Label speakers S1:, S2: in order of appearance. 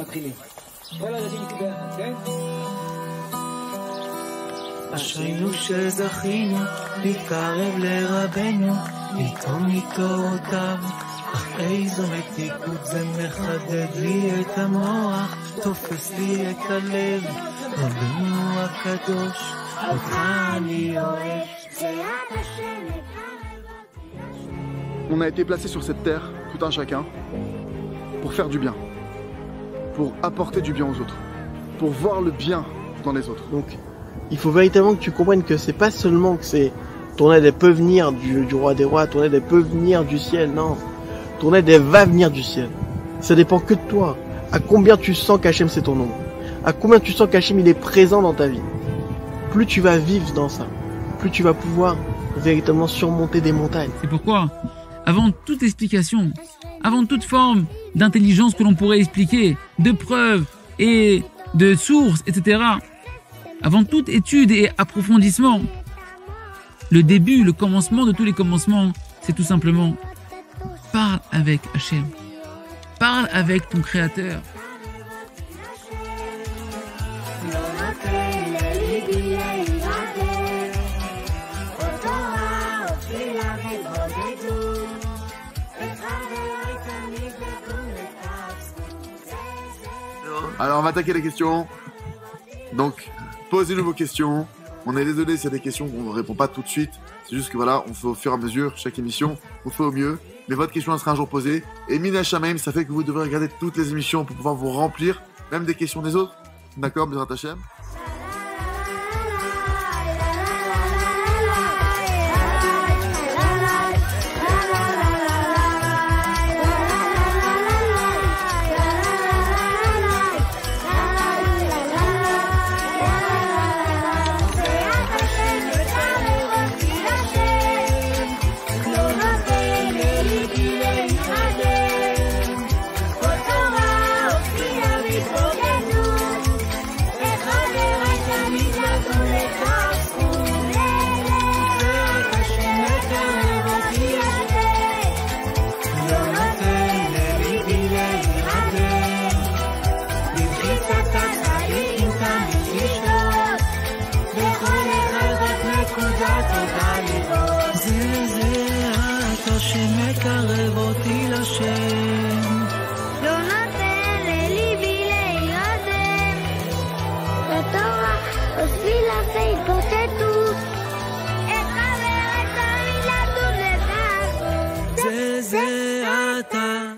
S1: מתחילים. כל הילדים איתי ביחד, כן?
S2: אשרינו שזכינו להתקרב לרבנו, לטעום מתורותיו. אך איזו מתיקות זה מחדד לי את המוח, תופס לי את הלב, רבנו הקדוש, אותך אני אוהב.
S3: On a été placé sur cette terre, tout un chacun, pour faire du bien, pour apporter du bien aux autres, pour voir le bien dans les autres.
S4: Donc, il faut véritablement que tu comprennes que c'est pas seulement que c'est ton aide peut venir du, du roi des rois, ton aide peut venir du ciel, non. Ton aide elle va venir du ciel. Ça dépend que de toi. À combien tu sens qu'Hachem c'est ton nom À combien tu sens qu'Hachem il est présent dans ta vie? Plus tu vas vivre dans ça, plus tu vas pouvoir véritablement surmonter des montagnes.
S5: C'est pourquoi, avant toute explication, avant toute forme d'intelligence que l'on pourrait expliquer, de preuves et de sources, etc., avant toute étude et approfondissement, le début, le commencement de tous les commencements, c'est tout simplement parle avec Hachem. Parle avec ton créateur.
S3: Alors on va attaquer les questions. Donc, posez-nous vos questions. On est désolé s'il y a des questions qu'on ne répond pas tout de suite. C'est juste que voilà, on fait au fur et à mesure, chaque émission, on fait au mieux. Mais votre question sera un jour posée. Et Mina Shamaim, ça fait que vous devrez regarder toutes les émissions pour pouvoir vous remplir, même des questions des autres. D'accord, Bezrat Hashem
S2: זה זה אתה